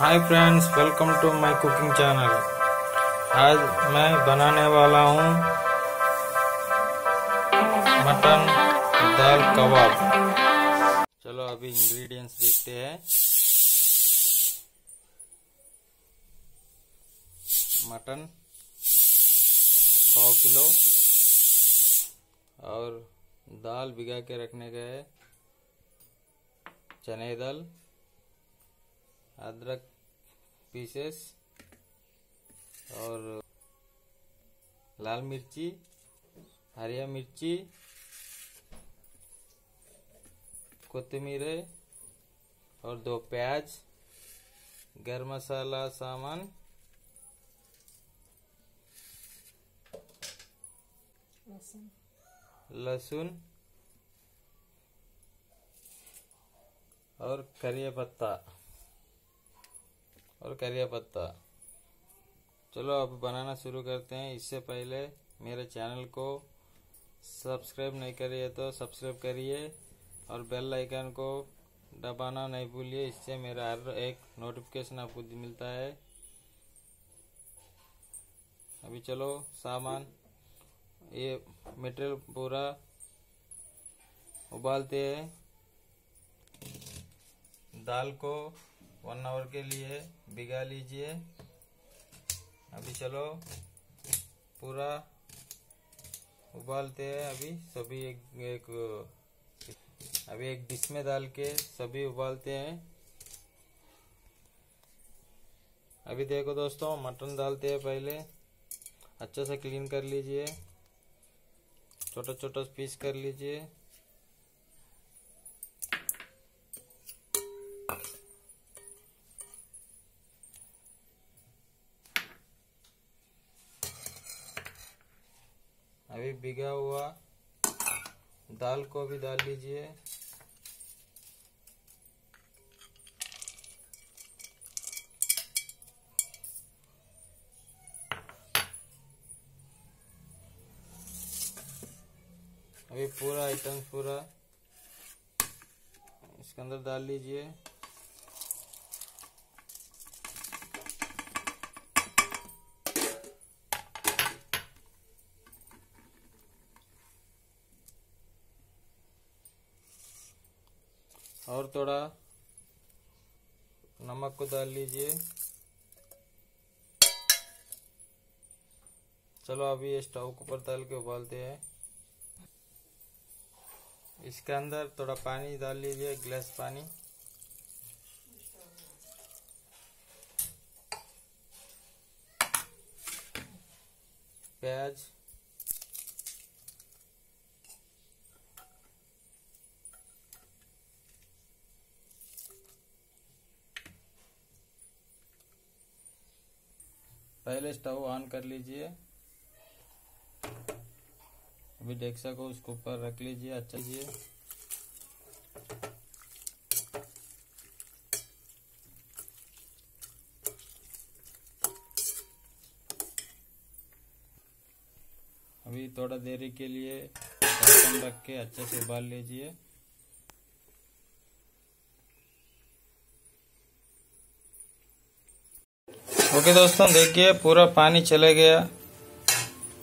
Hi friends welcome to my cooking channel आज मैं बनाने वाला हूँ मटन दाल कबाब। चलो अभी इंग्रेडिएंट्स देखते हैं। मटन सौ किलो और दाल भिगा के रखने गए चने दाल। अदरक पीसेस और लाल मिर्ची हरिया मिर्ची कोतमीर और दो प्याज गरम मसाला सामान लहसुन और करिया पत्ता। और करिया पत्ता। चलो, अब बनाना शुरू करते हैं। इससे पहले मेरे चैनल को सब्सक्राइब नहीं करिए तो सब्सक्राइब करिए और बेल आइकन को दबाना नहीं भूलिए। इससे मेरा हर एक नोटिफिकेशन आपको मिलता है। अभी चलो, सामान। ये मटेरियल पूरा उबालते हैं। दाल को वन आवर के लिए भिगा लीजिए। अभी चलो पूरा उबालते हैं अभी सभी एक, एक अभी एक डिश में डाल के सभी उबालते हैं। अभी देखो दोस्तों मटन डालते हैं पहले। अच्छे से क्लीन कर लीजिए। छोटा छोटा पीस कर लीजिए। भिगा हुआ दाल को भी डाल लीजिए। अभी पूरा आइटम पूरा इसके अंदर डाल लीजिए। और थोड़ा नमक को डाल लीजिए। चलो अभी ये स्टोव के ऊपर डाल के उबालते हैं। इसके अंदर थोड़ा पानी डाल लीजिए गिलास पानी। प्याज पहले स्टव ऑन कर लीजिए। अभी डेक्सा को उसके ऊपर रख लीजिए अच्छा लीजिए। अभी थोड़ा देरी के लिए ढक्कन रख के अच्छे से उबाल लीजिए। ओके दोस्तों, देखिए, पूरा पानी चले गया।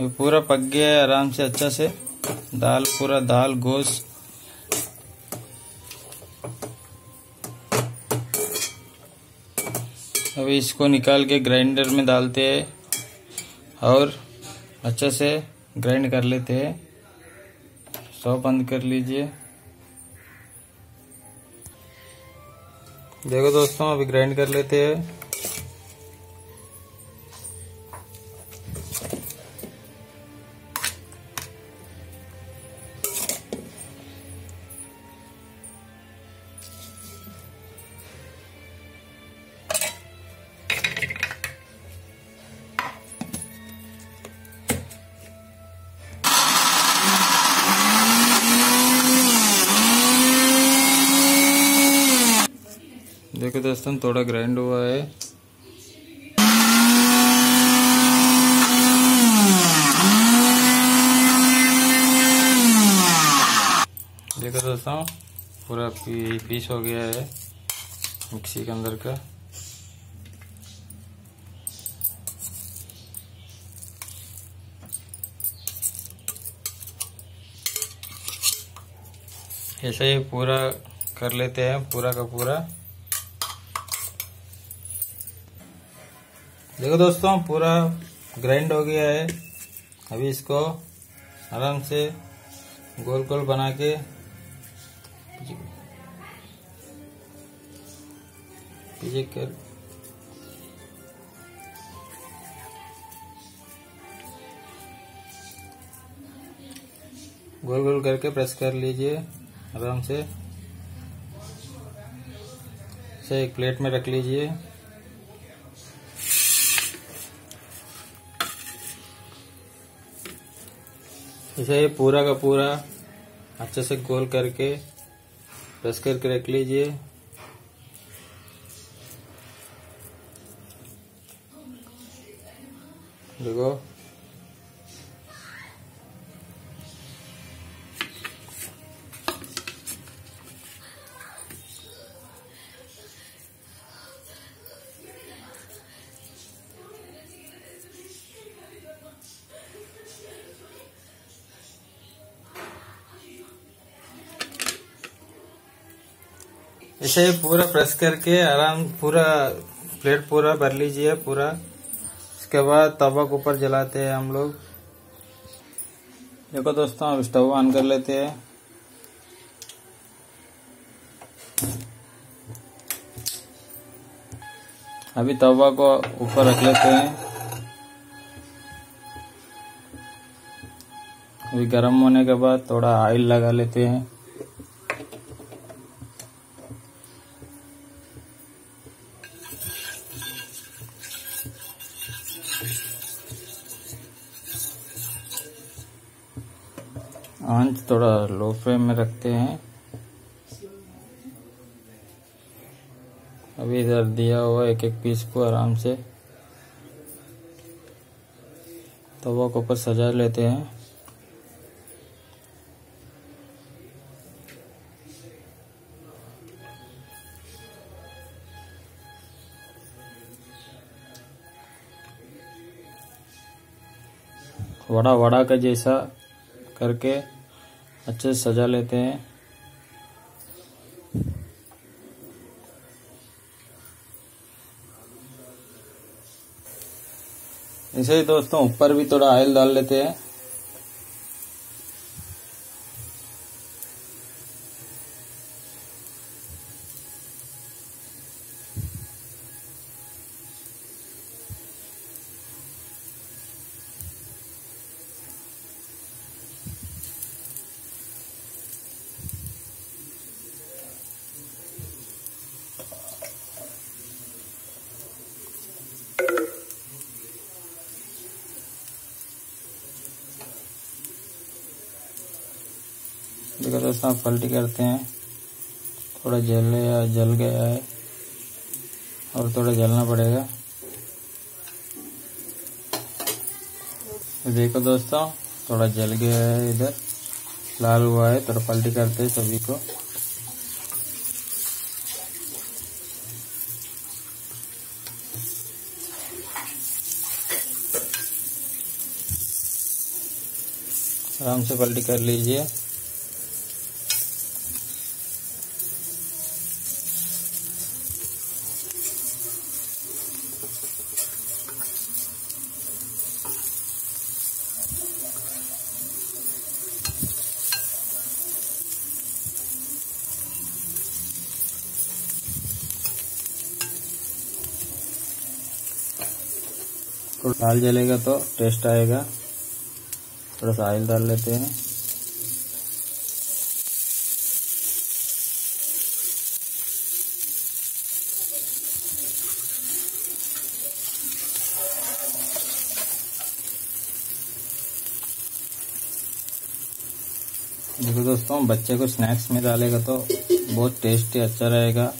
ये पूरा पक गया है आराम से अच्छा से। दाल, पूरा दाल गोश्त अभी इसको निकाल के ग्राइंडर में डालते हैं और अच्छे से ग्राइंड कर लेते हैं। सौ बंद कर लीजिए। देखो दोस्तों, अभी ग्राइंड कर लेते हैं। ओके दोस्तों थोड़ा ग्राइंड हुआ है देखो दोस्तों पूरा पीस हो गया है मिक्सी के अंदर का ऐसे ही पूरा कर लेते हैं, पूरा का पूरा। देखो दोस्तों, पूरा ग्राइंड हो गया है। अभी इसको आराम से गोल गोल बना के पीछे कर गोल गोल करके प्रेस कर लीजिए, आराम से। से एक प्लेट में रख लीजिए। इसे पूरा का पूरा अच्छे से गोल करके प्रेस करके रख लीजिए। देखो। इसे पूरा प्रेस करके आराम, पूरा प्लेट पूरा भर लीजिए, पूरा। इसके बाद तवा के ऊपर जलाते हैं हम लोग। देखो दोस्तों, अब स्टोव ऑन कर लेते हैं। अभी तवा को ऊपर रख लेते हैं। अभी गर्म होने के बाद थोड़ा ऑयल लगा लेते हैं। आँच थोड़ा लो फ्लेम में रखते हैं। अभी इधर दिया हुआ एक एक पीस को आराम से तवा को ऊपर सजा लेते हैं। वड़ा वड़ा का जैसा करके अच्छे से सजा लेते हैं। ऐसे ही दोस्तों, ऊपर भी थोड़ा ऑयल डाल लेते हैं। देखो दोस्तों आप पलटी करते हैं। थोड़ा जल या जल गया है। और थोड़ा जलना पड़ेगा। देखो दोस्तों, थोड़ा जल गया है इधर। लाल हुआ है, थोड़ा पलटी करते हैं सभी को। आराम से पलटी कर लीजिए। थोड़ा दाल जलेगा तो टेस्ट आएगा। थोड़ा सा ऑयल डाल लेते हैं। देखो दोस्तों, बच्चे को स्नैक्स में डालेगा तो बहुत टेस्टी अच्छा रहेगा।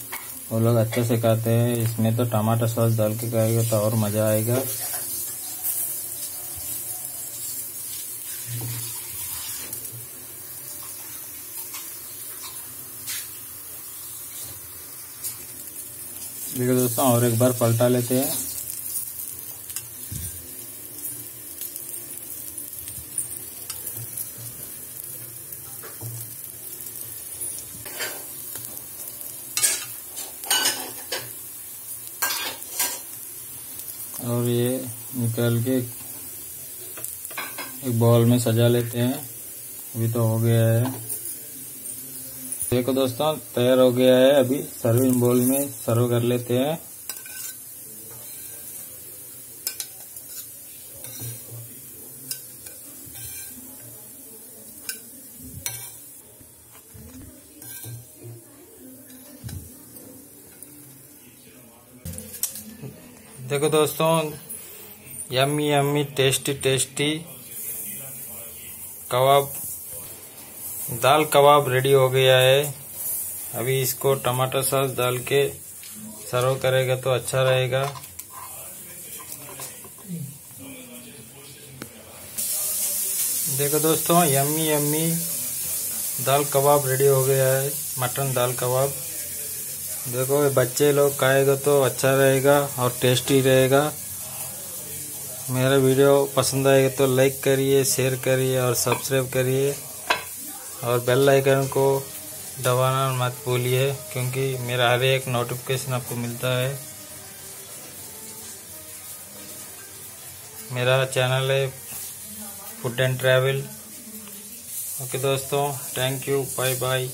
वो लोग अच्छे से खाते हैं। इसमें तो टमाटर सॉस डाल के खाएगा तो और मज़ा आएगा। वीडियो दोस्तों, और एक बार पलटा लेते हैं। और ये निकाल के एक बॉल में सजा लेते हैं। अभी तो हो गया है। देखो दोस्तों, तैयार हो गया है अभी। सर्विंग बोल में सर्व कर लेते हैं। देखो दोस्तों, यम्मी यम्मी, टेस्टी टेस्टी कबाब। दाल कबाब रेडी हो गया है। अभी इसको टमाटर सॉस डाल के सर्व करेगा तो अच्छा रहेगा। देखो दोस्तों, यम्मी यम्मी दाल कबाब रेडी हो गया है, मटन दाल कबाब। देखो बच्चे लोग खाएगा तो अच्छा रहेगा और टेस्टी रहेगा। मेरा वीडियो पसंद आएगा तो लाइक करिए, शेयर करिए और सब्सक्राइब करिए। और बेल आइकन को दबाना मत भूलिए, क्योंकि मेरा हर एक नोटिफिकेशन आपको मिलता है। मेरा चैनल है फ़ूड एंड ट्रैवल ओके दोस्तों थैंक यू बाय बाय